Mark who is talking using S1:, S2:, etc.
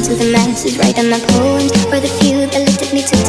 S1: To the masses, writing my poems. for the few that lifted me to.